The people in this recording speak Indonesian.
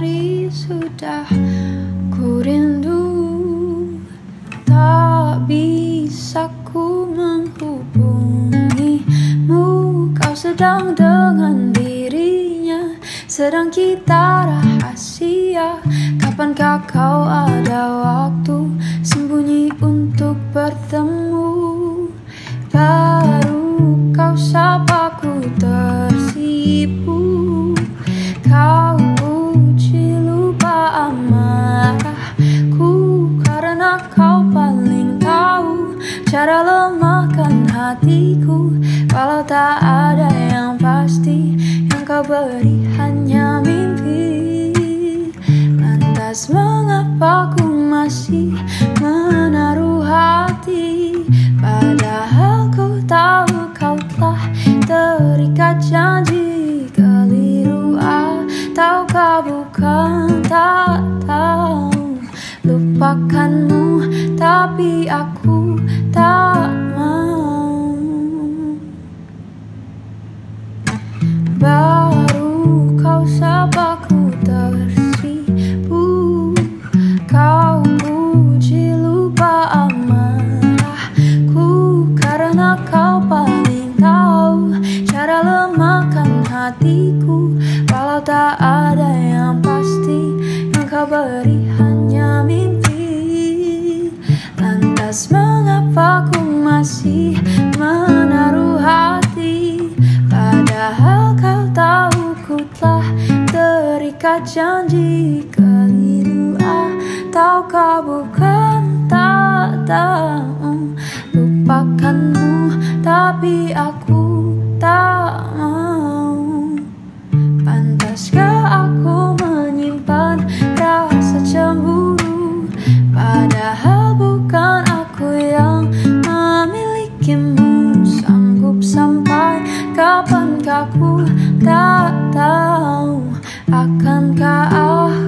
hari sudah ku rindu. Tak bisa ku menghubungimu. Kau sedang dengan dirinya Sedang kita rahasia. Kapankah kau ada waktu Sembunyi untuk bertemu hatiku. Kalau tak ada yang pasti Yang kau beri hanya mimpi. Lantas mengapa ku masih menaruh hati? Padahal ku tahu kau telah terikat janji. Keliru ataukah bukan tak tahu. Lupakanmu tapi aku Baru kau sapa ku tersipu Kau puji lupa amarahku Karena kau paling tahu Cara lemahkan hatiku. Walau tak ada yang pasti Yang kau beri hanya mimpi. Lantas terikat janji Keliru ataukah bukan tak tahu? Lupakanmu tapi aku tak mau. Pantaskah aku menyimpan rasa cemburu? Padahal bukan aku yang memilikimu. Sanggup sampai kapankah ku tak tahu got all